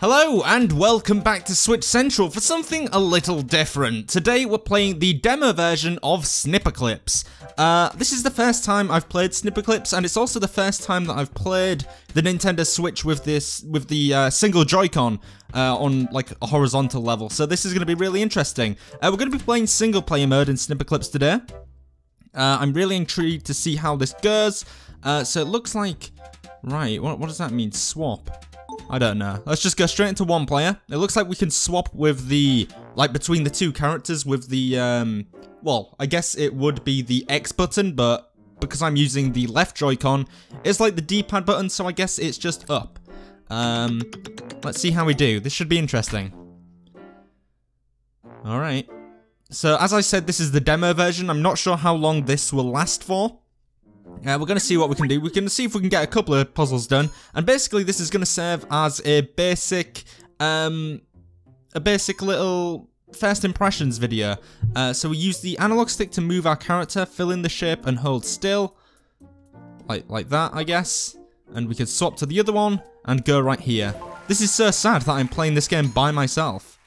Hello and welcome back to Switch Central for something a little different. Today we're playing the demo version of Snipperclips. Uh, this is the first time I've played Snipperclips and it's also the first time that I've played the Nintendo Switch with this with the uh, single Joy-Con uh, on like a horizontal level. So this is going to be really interesting. Uh, we're going to be playing single player mode in Snipperclips today. Uh, I'm really intrigued to see how this goes. Uh, so it looks like... Right, what, what does that mean? Swap. I don't know. Let's just go straight into one player. It looks like we can swap with the, like between the two characters with the, um, well, I guess it would be the X button, but because I'm using the left Joy-Con, it's like the D-pad button, so I guess it's just up. Um, let's see how we do. This should be interesting. Alright. So, as I said, this is the demo version. I'm not sure how long this will last for. Uh, we're going to see what we can do. We can see if we can get a couple of puzzles done. And basically, this is going to serve as a basic, um, a basic little first impressions video. Uh, so we use the analog stick to move our character, fill in the shape, and hold still. Like, like that, I guess. And we can swap to the other one and go right here. This is so sad that I'm playing this game by myself.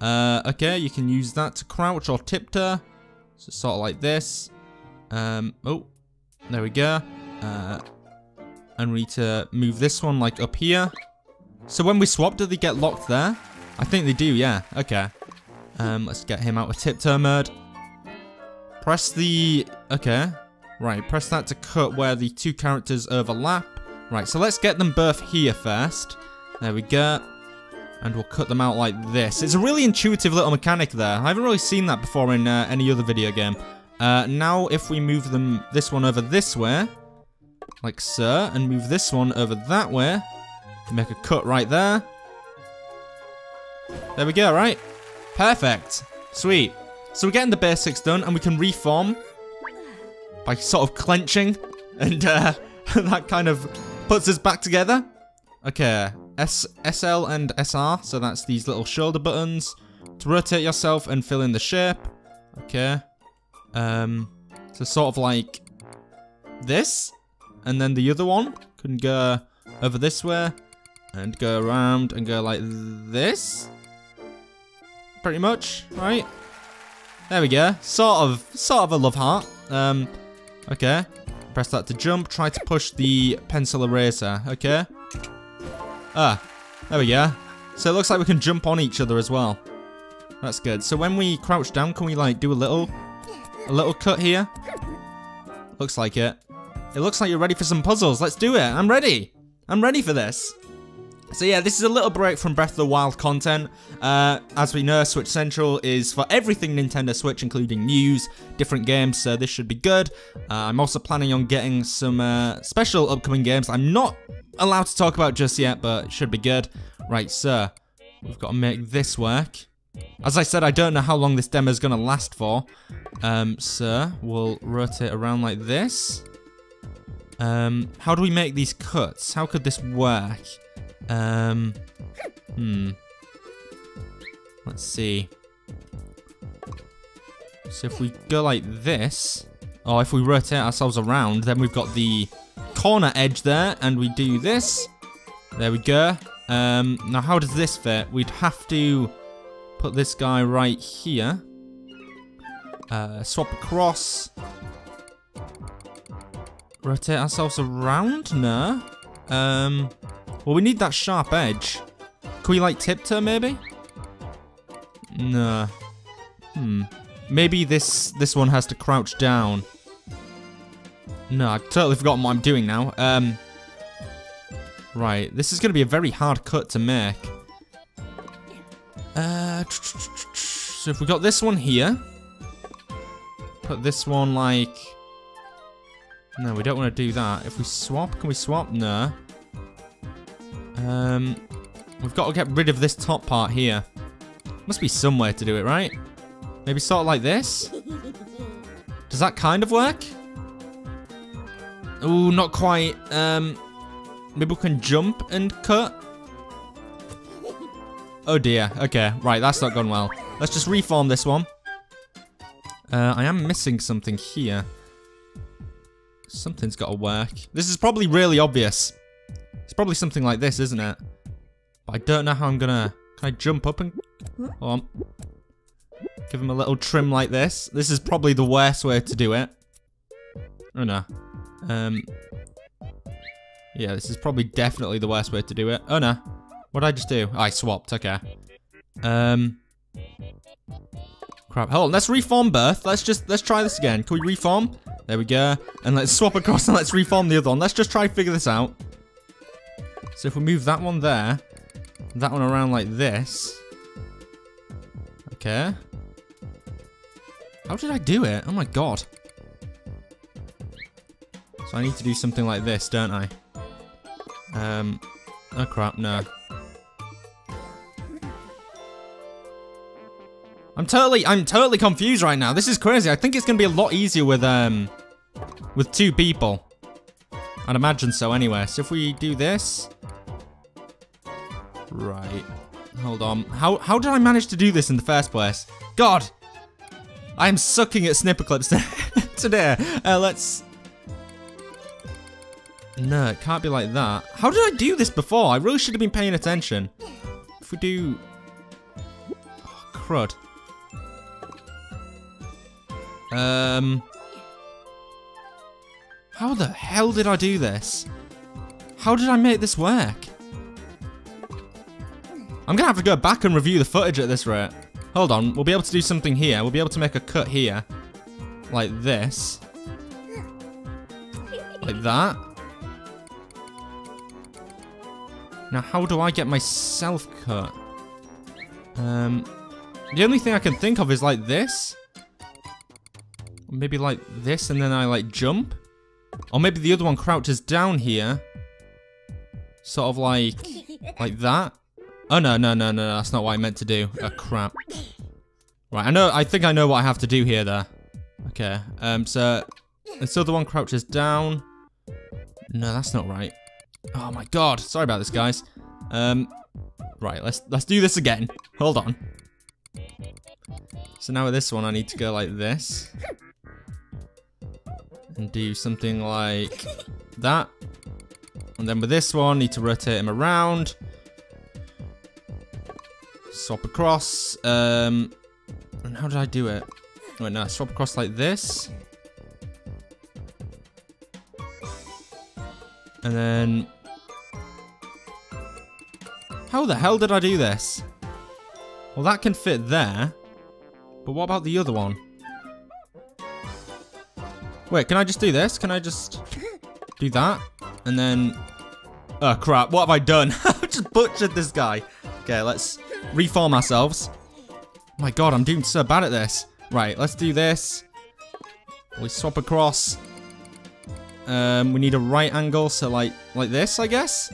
Uh, okay, you can use that to crouch or tiptoe. So sort of like this. Um, oh, there we go. Uh, and we need to move this one like up here. So when we swap, do they get locked there? I think they do, yeah. Okay. Um, let's get him out of tiptoe mode. Press the... Okay. Right, press that to cut where the two characters overlap. Right, so let's get them both here first. There we go. And we'll cut them out like this. It's a really intuitive little mechanic there. I haven't really seen that before in uh, any other video game. Uh, now if we move them, this one over this way, like so, and move this one over that way, make a cut right there. There we go, right? Perfect. Sweet. So we're getting the basics done, and we can reform by sort of clenching, and uh, that kind of puts us back together. Okay, S SL and SR, so that's these little shoulder buttons. To rotate yourself and fill in the shape. Okay. Um, so sort of like this, and then the other one can go over this way, and go around and go like this. Pretty much, right? There we go. Sort of, sort of a love heart. Um, okay. Press that to jump. Try to push the pencil eraser. Okay. Ah, there we go. So it looks like we can jump on each other as well. That's good. So when we crouch down, can we like do a little a little cut here. Looks like it. It looks like you're ready for some puzzles. Let's do it. I'm ready. I'm ready for this. So yeah, this is a little break from Breath of the Wild content. Uh, as we know, Switch Central is for everything Nintendo Switch, including news, different games, so this should be good. Uh, I'm also planning on getting some uh, special upcoming games I'm not allowed to talk about just yet, but should be good. Right, so we've got to make this work. As I said, I don't know how long this demo is going to last for. Um, so, we'll rotate around like this. Um, how do we make these cuts? How could this work? Um, hmm. Let's see. So if we go like this, or if we rotate ourselves around, then we've got the corner edge there, and we do this. There we go. Um, now how does this fit? We'd have to put this guy right here. Uh, swap across. Rotate ourselves around? No. Um, well, we need that sharp edge. Can we, like, tiptoe, maybe? No. Hmm. Maybe this this one has to crouch down. No, I've totally forgotten what I'm doing now. Um, right, this is going to be a very hard cut to make. So if we got this one here, put this one like... No, we don't want to do that. If we swap, can we swap? No. Um, we've got to get rid of this top part here. Must be somewhere to do it, right? Maybe sort of like this? Does that kind of work? Oh, not quite. Um, maybe we can jump and cut? Oh dear. Okay, right, that's not gone well. Let's just reform this one. Uh, I am missing something here. Something's got to work. This is probably really obvious. It's probably something like this, isn't it? But I don't know how I'm gonna... Can I jump up and... Hold on. Give him a little trim like this. This is probably the worst way to do it. Oh no. Um... Yeah, this is probably definitely the worst way to do it. Oh no. What did I just do? Oh, I swapped, okay. Um... Crap. Hold on, let's reform Birth. Let's just, let's try this again. Can we reform? There we go. And let's swap across and let's reform the other one. Let's just try and figure this out. So if we move that one there, that one around like this. Okay. How did I do it? Oh my god. So I need to do something like this, don't I? Um, oh crap, no. I'm totally, I'm totally confused right now. This is crazy. I think it's going to be a lot easier with, um, with two people. I'd imagine so anyway. So if we do this. Right. Hold on. How, how did I manage to do this in the first place? God! I'm sucking at Snipperclips today. Uh, let's... No, it can't be like that. How did I do this before? I really should have been paying attention. If we do... Oh, crud. Um... How the hell did I do this? How did I make this work? I'm gonna have to go back and review the footage at this rate. Hold on, we'll be able to do something here. We'll be able to make a cut here. Like this. Like that. Now, how do I get myself cut? Um, the only thing I can think of is like this. Maybe like this and then I like jump. Or maybe the other one crouches down here. Sort of like, like that. Oh, no, no, no, no, that's not what I meant to do. Oh, crap. Right, I know, I think I know what I have to do here, there. Okay, um, so, this other one crouches down. No, that's not right. Oh my god, sorry about this, guys. Um, right, let's, let's do this again. Hold on. So now with this one, I need to go like this and do something like that. And then with this one, need to rotate him around. Swap across. Um, and how did I do it? Wait, no, swap across like this. And then... How the hell did I do this? Well, that can fit there. But what about the other one? Wait, can I just do this? Can I just do that? And then... Oh, crap. What have I done? I've just butchered this guy. Okay, let's reform ourselves. my god, I'm doing so bad at this. Right, let's do this. We swap across. Um, we need a right angle, so like, like this, I guess?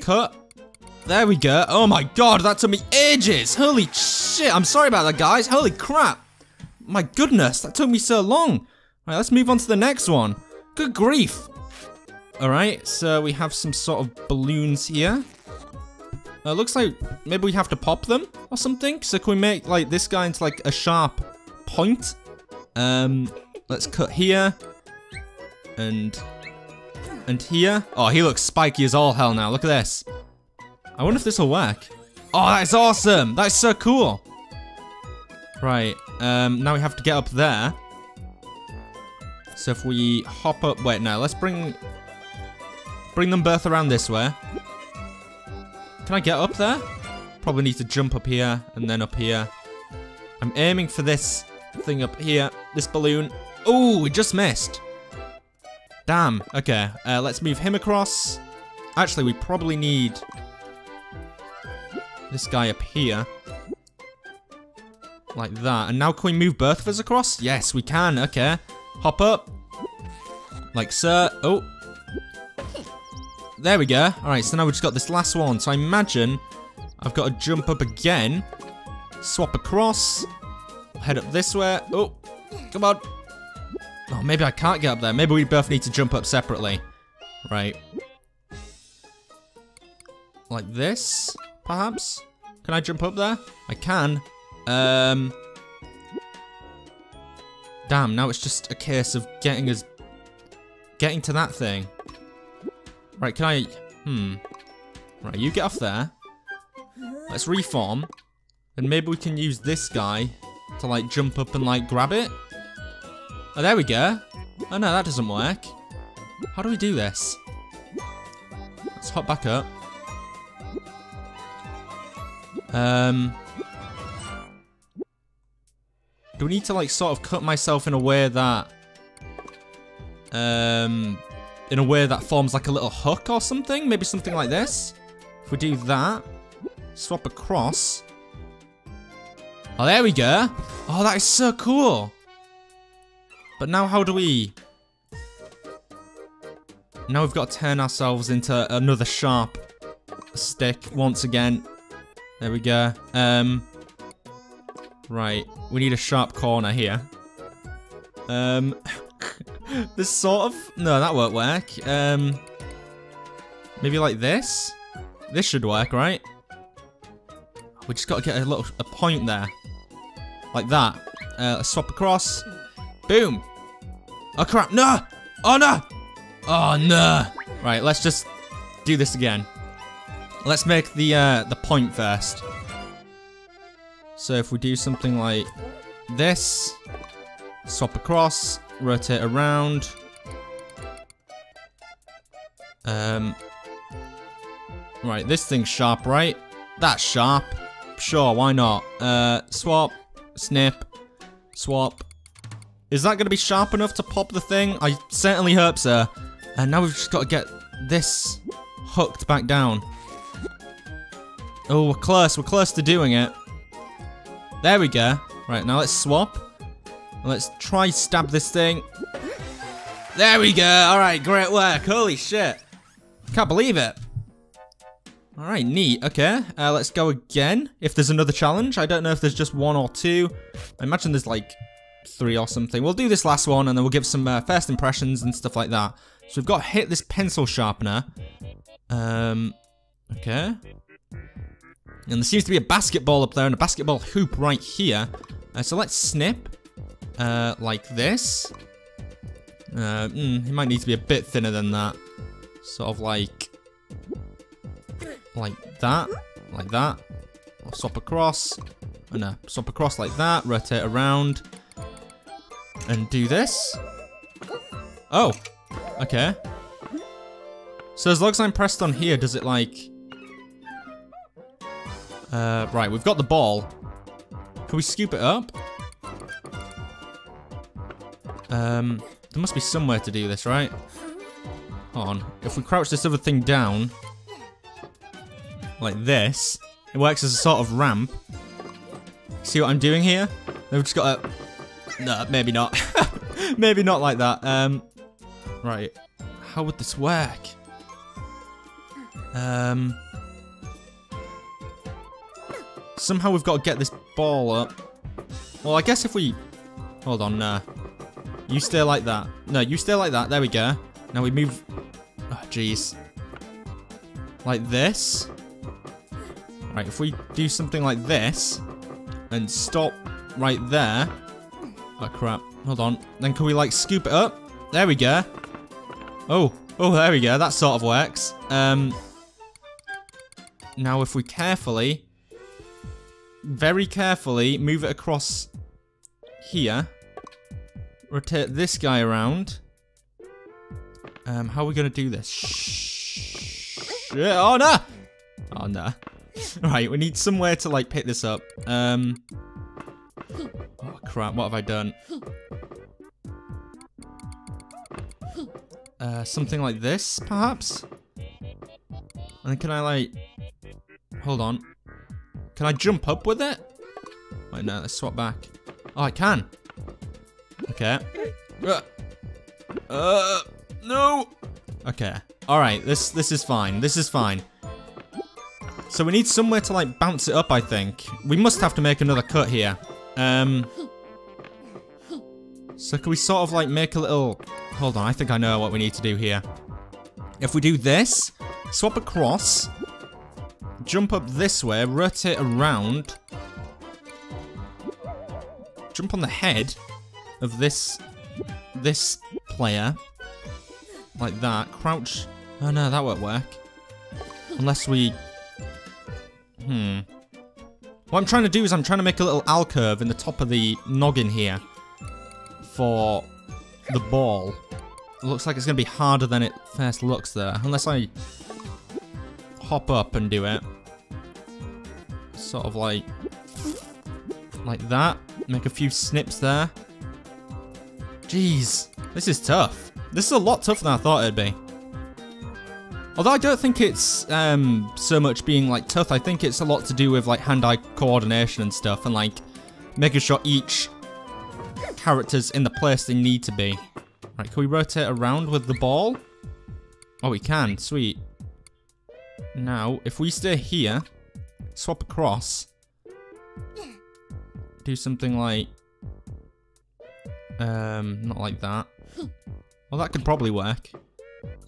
Cut. There we go. Oh my god, that took me ages. Holy shit, I'm sorry about that, guys. Holy crap. My goodness, that took me so long. Alright, let's move on to the next one. Good grief. Alright, so we have some sort of balloons here. Uh, looks like maybe we have to pop them or something. So can we make like this guy into like a sharp point? Um, let's cut here. And, and here. Oh, he looks spiky as all hell now. Look at this. I wonder if this will work. Oh, that's awesome. That's so cool. Right, um, now we have to get up there. So if we hop up, wait, no, let's bring, bring them both around this way. Can I get up there? Probably need to jump up here and then up here. I'm aiming for this thing up here, this balloon. Oh, we just missed. Damn, okay, uh, let's move him across. Actually, we probably need this guy up here. Like that. And now can we move both of us across? Yes, we can. Okay. Hop up. Like so. Oh. There we go. Alright, so now we've just got this last one. So I imagine I've got to jump up again. Swap across. Head up this way. Oh. Come on. Oh, maybe I can't get up there. Maybe we both need to jump up separately. Right. Like this, perhaps? Can I jump up there? I can. Um. Damn, now it's just a case of getting us... Getting to that thing. Right, can I... Hmm. Right, you get off there. Let's reform. And maybe we can use this guy to like jump up and like grab it. Oh, there we go. Oh no, that doesn't work. How do we do this? Let's hop back up. Um, do we need to like sort of cut myself in a way that, um, in a way that forms like a little hook or something? Maybe something like this. If we do that, swap across. Oh, there we go. Oh, that is so cool. But now how do we... Now we've got to turn ourselves into another sharp stick once again. There we go. Um, right, we need a sharp corner here. Um, this sort of... No, that won't work. Um, maybe like this? This should work, right? We just got to get a little a point there. Like that. Uh, swap across. Boom. Oh, crap. No. Oh, no. Oh, no. Right, let's just do this again. Let's make the uh, the point first. So if we do something like this, swap across, rotate around. Um, right, this thing's sharp, right? That's sharp. Sure, why not? Uh, swap, snip, swap. Is that going to be sharp enough to pop the thing? I certainly hope so. And now we've just got to get this hooked back down. Oh, we're close. We're close to doing it. There we go. Right, now let's swap. Let's try stab this thing. There we go. All right, great work. Holy shit. Can't believe it. All right, neat. Okay, uh, let's go again. If there's another challenge, I don't know if there's just one or two. I imagine there's like three or something. We'll do this last one and then we'll give some uh, first impressions and stuff like that. So we've got hit this pencil sharpener. Um, okay. And there seems to be a basketball up there and a basketball hoop right here. Uh, so let's snip. Uh, like this. Uh, mm, it might need to be a bit thinner than that. Sort of like... Like that. Like that. Or swap across. Oh no, swap across like that. Rotate around. And do this. Oh. Okay. So as long as I'm pressed on here, does it like... Uh, right, we've got the ball. Can we scoop it up? Um, there must be somewhere to do this, right? Hold on. If we crouch this other thing down, like this, it works as a sort of ramp. See what I'm doing here? We've just got to... No, maybe not. maybe not like that. Um, right. How would this work? Um... Somehow we've got to get this ball up. Well, I guess if we... Hold on, no. You stay like that. No, you stay like that. There we go. Now we move... Oh, jeez. Like this. Right, if we do something like this and stop right there. Oh, crap. Hold on. Then can we, like, scoop it up? There we go. Oh. Oh, there we go. That sort of works. Um... Now, if we carefully very carefully move it across here. Rotate this guy around. Um, how are we going to do this? Shh. Oh, no! Oh, no. right, we need somewhere to, like, pick this up. Um... Oh, crap. What have I done? Uh, something like this, perhaps? And can I, like... Hold on. Can I jump up with it? Wait, no, let's swap back. Oh, I can. Okay. Uh, uh no. Okay. All right, this this is fine. This is fine. So we need somewhere to like bounce it up, I think. We must have to make another cut here. Um. So can we sort of like make a little... Hold on, I think I know what we need to do here. If we do this, swap across, jump up this way, rotate around, jump on the head of this this player, like that, crouch, oh no, that won't work. Unless we... Hmm. What I'm trying to do is I'm trying to make a little alcove in the top of the noggin here. For the ball. It looks like it's going to be harder than it first looks there. Unless I hop up and do it. Sort of like... Like that. Make a few snips there. Jeez. This is tough. This is a lot tougher than I thought it'd be. Although I don't think it's um, so much being like tough, I think it's a lot to do with like hand-eye coordination and stuff and like making sure each character's in the place they need to be. Right, can we rotate around with the ball? Oh, we can. Sweet. Now, if we stay here, swap across, do something like, um, not like that. Well, that could probably work.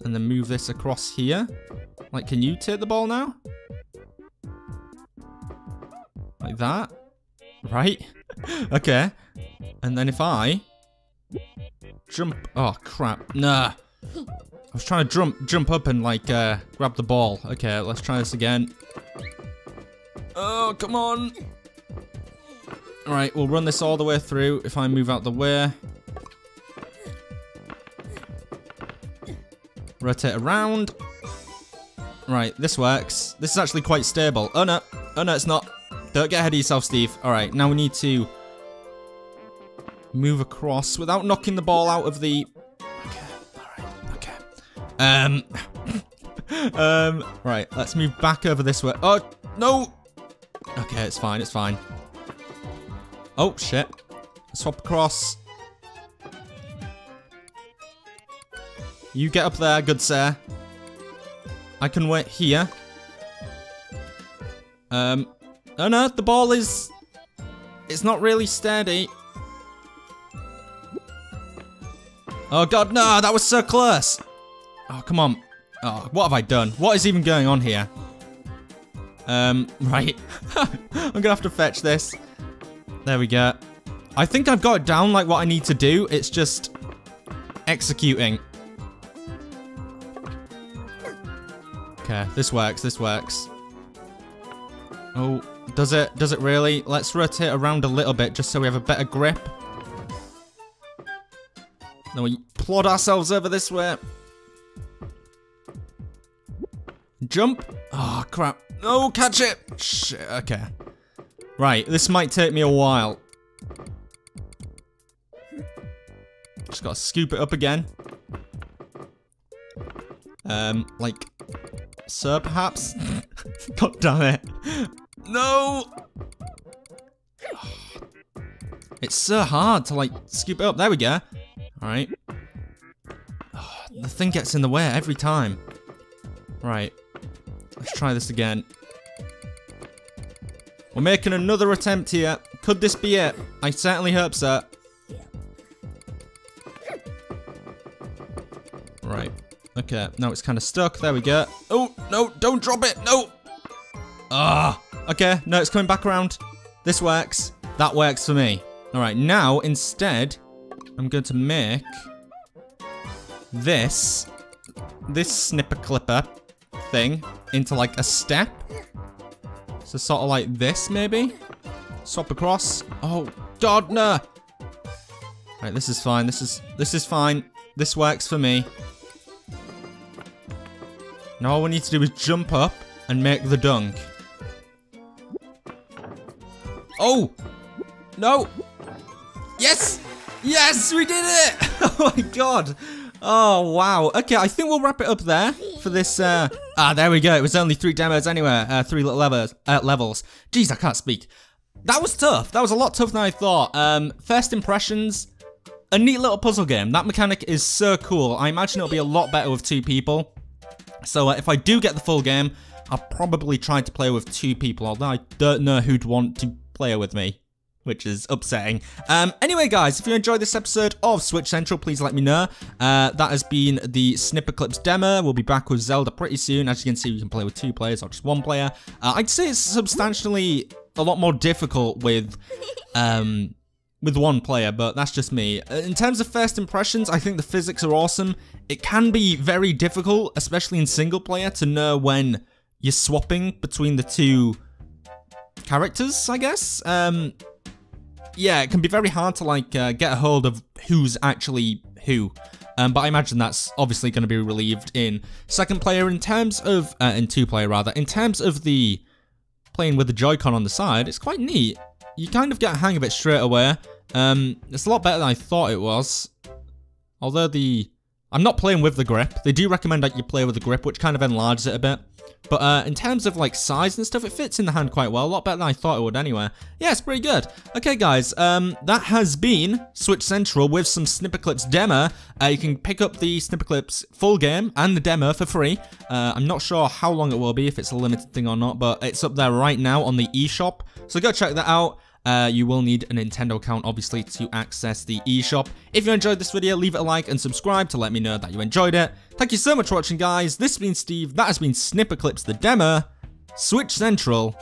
And then move this across here. Like, can you take the ball now? Like that? Right? okay. And then if I jump, oh crap, nah. I was trying to jump, jump up and like uh, grab the ball. Okay, let's try this again. Oh, come on. All right, we'll run this all the way through if I move out the way. Rotate around. Right, this works. This is actually quite stable. Oh no, oh no, it's not. Don't get ahead of yourself, Steve. All right, now we need to move across without knocking the ball out of the... Um, um, right, let's move back over this way. Oh, no! Okay, it's fine, it's fine. Oh, shit. Swap across. You get up there, good sir. I can wait here. Um, oh no, the ball is... It's not really steady. Oh god, no, that was so close. Oh, come on. Oh, what have I done? What is even going on here? Um, right. I'm gonna have to fetch this. There we go. I think I've got it down like what I need to do. It's just executing. Okay, this works, this works. Oh, does it? Does it really? Let's rotate around a little bit just so we have a better grip. Then we plod ourselves over this way. Jump. Oh, crap. No, catch it. Shit, okay. Right, this might take me a while. Just gotta scoop it up again. Um, like, so perhaps? God damn it. No! It's so hard to, like, scoop it up. There we go. Alright. The thing gets in the way every time. Right. Let's try this again. We're making another attempt here. Could this be it? I certainly hope so. Right. Okay, now it's kind of stuck. There we go. Oh, no, don't drop it. No. Ah. Okay, no, it's coming back around. This works. That works for me. All right, now instead, I'm going to make this, this snipper clipper thing into like a step. So sort of like this maybe. Swap across. Oh, God, no. Right, this is fine. This is, this is fine. This works for me. Now all we need to do is jump up and make the dunk. Oh! No! Yes! Yes, we did it! oh my god. Oh, wow. Okay, I think we'll wrap it up there for this. Uh... Ah, there we go. It was only three demos anyway. Uh, three little levels. Uh, levels. Jeez, I can't speak. That was tough. That was a lot tougher than I thought. Um, first impressions, a neat little puzzle game. That mechanic is so cool. I imagine it'll be a lot better with two people. So uh, if I do get the full game, I'll probably try to play with two people, although I don't know who'd want to play with me which is upsetting. Um, anyway, guys, if you enjoyed this episode of Switch Central, please let me know. Uh, that has been the Snipperclips demo. We'll be back with Zelda pretty soon. As you can see, you can play with two players or just one player. Uh, I'd say it's substantially a lot more difficult with... Um, with one player, but that's just me. Uh, in terms of first impressions, I think the physics are awesome. It can be very difficult, especially in single player, to know when you're swapping between the two characters, I guess. Um, yeah, it can be very hard to like uh, get a hold of who's actually who. Um, but I imagine that's obviously going to be relieved in second player in terms of, uh, in two player rather, in terms of the playing with the Joy-Con on the side, it's quite neat. You kind of get a hang of it straight away. Um, it's a lot better than I thought it was. Although the, I'm not playing with the grip. They do recommend that you play with the grip, which kind of enlarges it a bit. But uh, in terms of like size and stuff, it fits in the hand quite well. A lot better than I thought it would anyway. Yeah, it's pretty good. Okay, guys, um, that has been Switch Central with some Snipperclips demo. Uh, you can pick up the Snipperclips full game and the demo for free. Uh, I'm not sure how long it will be, if it's a limited thing or not, but it's up there right now on the eShop. So go check that out. Uh, you will need a Nintendo account, obviously, to access the eShop. If you enjoyed this video, leave it a like and subscribe to let me know that you enjoyed it. Thank you so much for watching, guys. This has been Steve. That has been Snipperclips, the demo. Switch Central,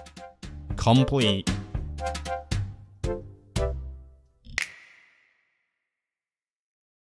complete.